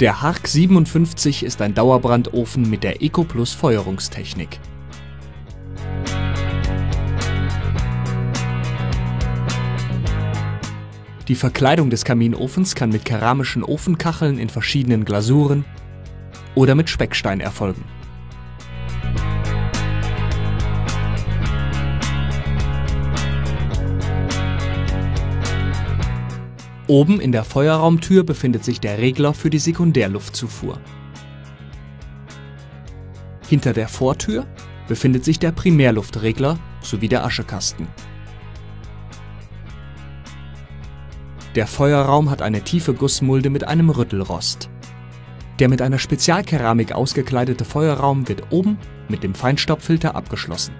Der Hark 57 ist ein Dauerbrandofen mit der EcoPlus Feuerungstechnik. Die Verkleidung des Kaminofens kann mit keramischen Ofenkacheln in verschiedenen Glasuren oder mit Speckstein erfolgen. Oben in der Feuerraumtür befindet sich der Regler für die Sekundärluftzufuhr. Hinter der Vortür befindet sich der Primärluftregler sowie der Aschekasten. Der Feuerraum hat eine tiefe Gussmulde mit einem Rüttelrost. Der mit einer Spezialkeramik ausgekleidete Feuerraum wird oben mit dem Feinstaubfilter abgeschlossen